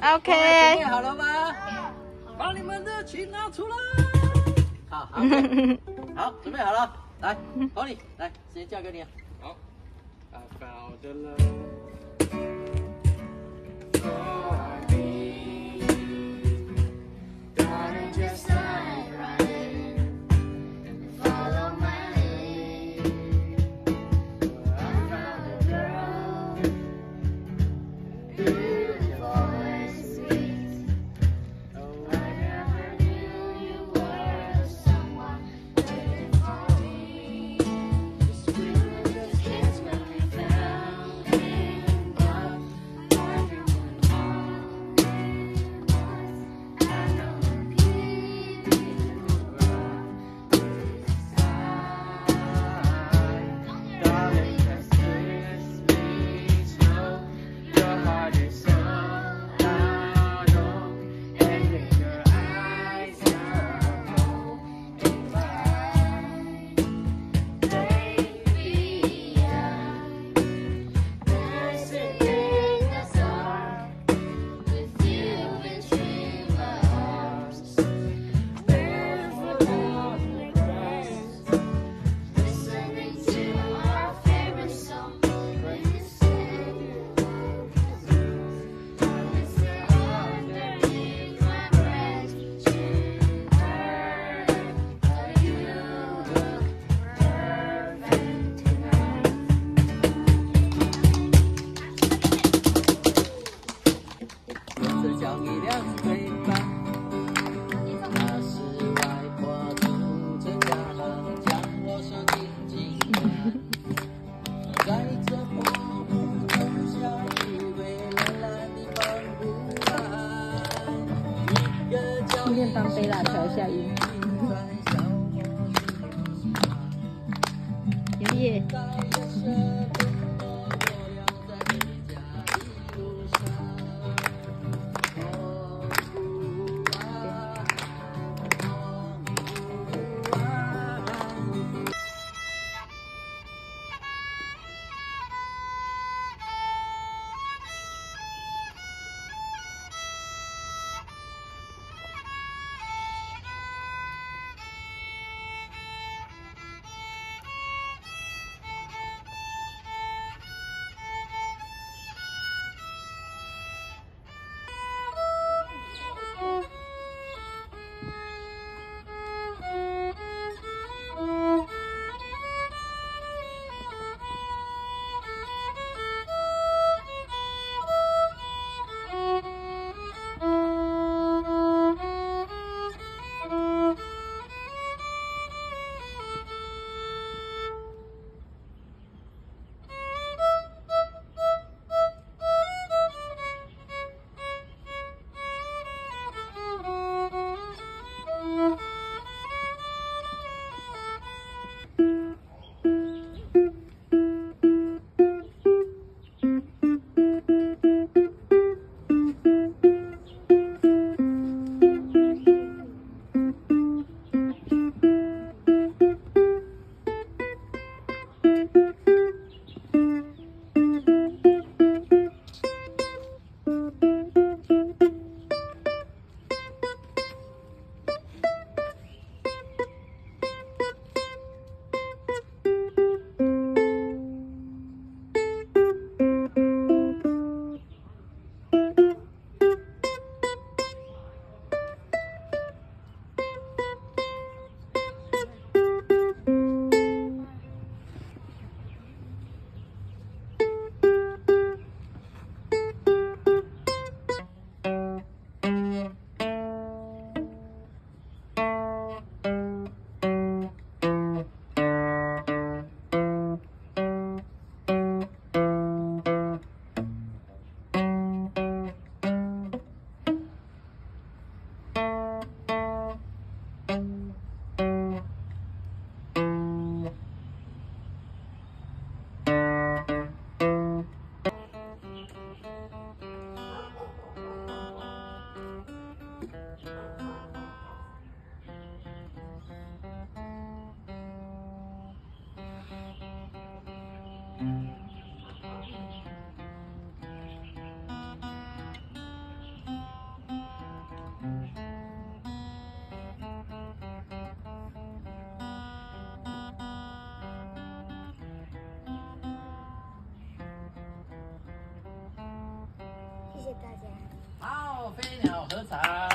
OK，OK，准备好了吗？把你们热情拿出来，好好，好，准备好了，来，托尼，来，直接嫁给你，好，啊，好的了。ahí. 谢谢大家。好，飞鸟合唱。